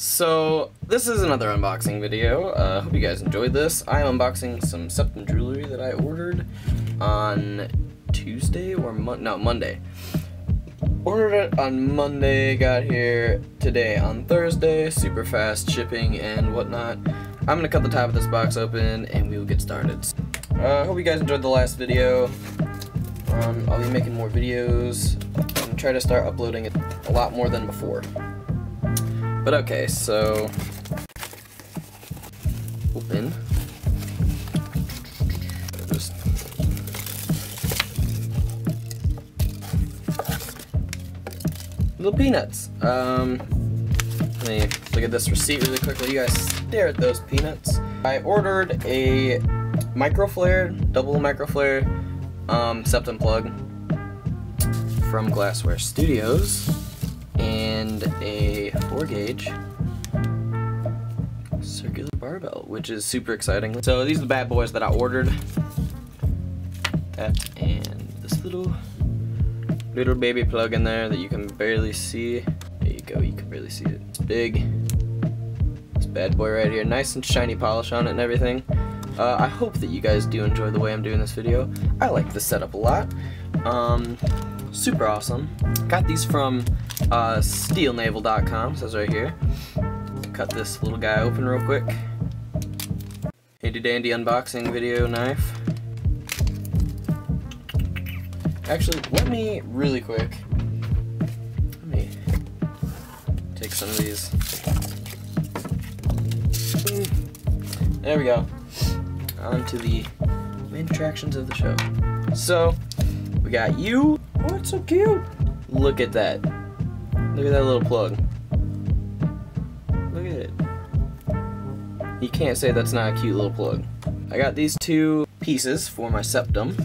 So, this is another unboxing video. Uh, hope you guys enjoyed this. I am unboxing some Septum jewelry that I ordered on Tuesday or Mon no, Monday. Ordered it on Monday, got here today on Thursday, super fast shipping and whatnot. I'm gonna cut the top of this box open and we will get started. Uh, hope you guys enjoyed the last video. Um, I'll be making more videos and try to start uploading it a lot more than before. But okay, so open. Just little peanuts. Um, let me look at this receipt really quickly. You guys stare at those peanuts. I ordered a microflare, double microflare um, septum plug from Glasswear Studios and a 4 gauge circular barbell, which is super exciting. So these are the bad boys that I ordered. That and this little little baby plug in there that you can barely see. There you go, you can barely see it. It's big. This bad boy right here, nice and shiny polish on it and everything. Uh, I hope that you guys do enjoy the way I'm doing this video. I like the setup a lot. Um, super awesome. Got these from uh, steelnavel.com, says right here. Cut this little guy open real quick. Handy dandy unboxing video knife. Actually, let me really quick. Let me take some of these. There we go. On to the main attractions of the show. So, we got you. Oh, it's so cute. Look at that. Look at that little plug. Look at it. You can't say that's not a cute little plug. I got these two pieces for my septum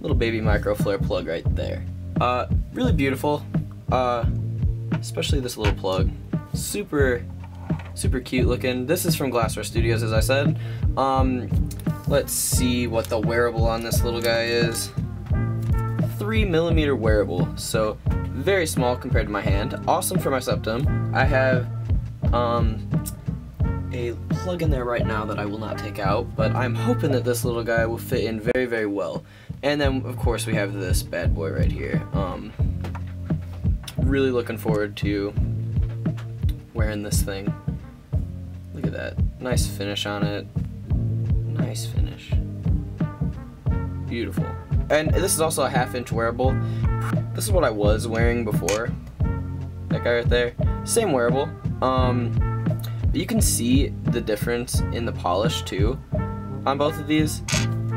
little baby micro flare plug right there. Uh, really beautiful. Uh, especially this little plug. Super, super cute looking. This is from Glasswear Studios, as I said. Um, let's see what the wearable on this little guy is. Three millimeter wearable, so very small compared to my hand. Awesome for my septum. I have um, a plug in there right now that I will not take out, but I'm hoping that this little guy will fit in very, very well. And then, of course, we have this bad boy right here. Um, really looking forward to wearing this thing. Look at that. Nice finish on it. Nice finish. Beautiful. And this is also a half inch wearable. This is what I was wearing before. That guy right there. Same wearable. Um, you can see the difference in the polish too on both of these.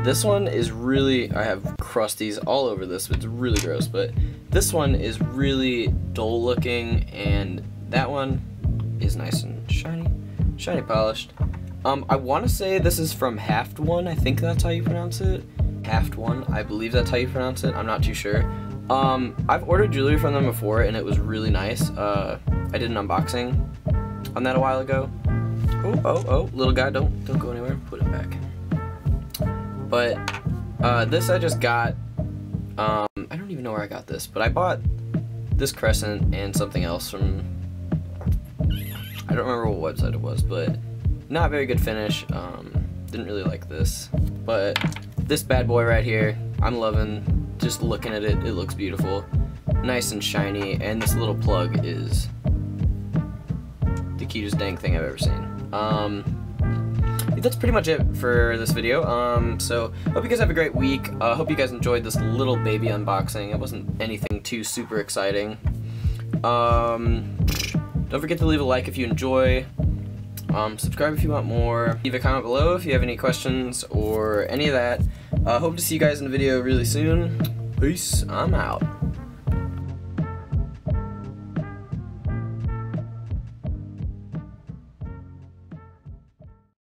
This one is really, I have crusties all over this, it's really gross, but this one is really dull looking, and that one is nice and shiny, shiny polished. Um, I want to say this is from Haft One, I think that's how you pronounce it. Haft One, I believe that's how you pronounce it, I'm not too sure. Um, I've ordered jewelry from them before, and it was really nice. Uh, I did an unboxing on that a while ago. Oh, oh, oh, little guy, don't, don't go anywhere, put it back. But uh, this I just got, um, I don't even know where I got this, but I bought this crescent and something else from, I don't remember what website it was, but not very good finish. Um, didn't really like this. But this bad boy right here, I'm loving just looking at it. It looks beautiful. Nice and shiny, and this little plug is the cutest dang thing I've ever seen. Um, that's pretty much it for this video. Um, so, hope you guys have a great week. Uh, hope you guys enjoyed this little baby unboxing. It wasn't anything too super exciting. Um, don't forget to leave a like if you enjoy. Um, subscribe if you want more. Leave a comment below if you have any questions or any of that. Uh, hope to see you guys in the video really soon. Peace. I'm out.